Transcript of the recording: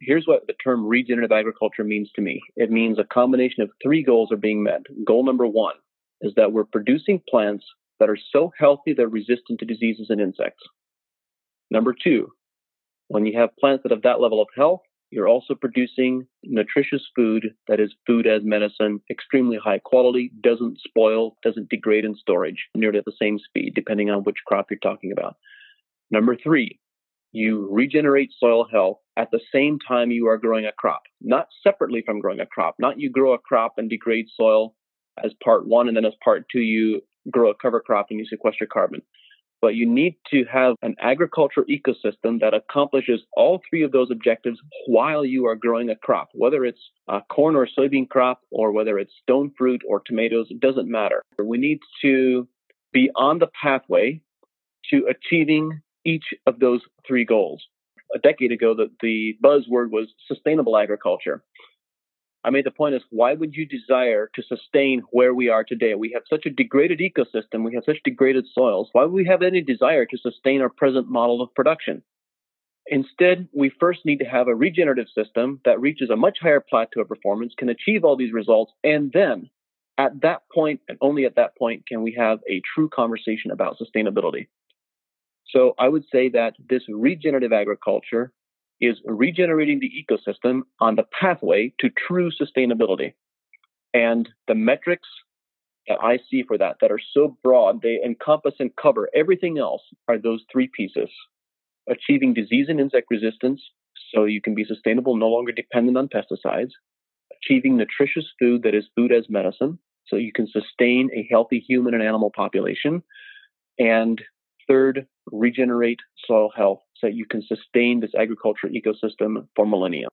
here's what the term regenerative agriculture means to me. It means a combination of three goals are being met. Goal number one is that we're producing plants that are so healthy they're resistant to diseases and insects. Number two, when you have plants that have that level of health, you're also producing nutritious food that is food as medicine, extremely high quality, doesn't spoil, doesn't degrade in storage, nearly at the same speed, depending on which crop you're talking about. Number three, you regenerate soil health at the same time you are growing a crop, not separately from growing a crop, not you grow a crop and degrade soil as part one, and then as part two, you grow a cover crop and you sequester carbon. But you need to have an agricultural ecosystem that accomplishes all three of those objectives while you are growing a crop, whether it's a corn or soybean crop, or whether it's stone fruit or tomatoes, it doesn't matter. We need to be on the pathway to achieving each of those three goals. A decade ago, the, the buzzword was sustainable agriculture. I made the point is why would you desire to sustain where we are today? We have such a degraded ecosystem, we have such degraded soils. Why would we have any desire to sustain our present model of production? Instead, we first need to have a regenerative system that reaches a much higher plateau of performance, can achieve all these results, and then at that point, and only at that point, can we have a true conversation about sustainability. So I would say that this regenerative agriculture is regenerating the ecosystem on the pathway to true sustainability. And the metrics that I see for that that are so broad, they encompass and cover everything else are those three pieces. Achieving disease and insect resistance so you can be sustainable, no longer dependent on pesticides. Achieving nutritious food that is food as medicine so you can sustain a healthy human and animal population. And third, regenerate soil health so you can sustain this agriculture ecosystem for millennia.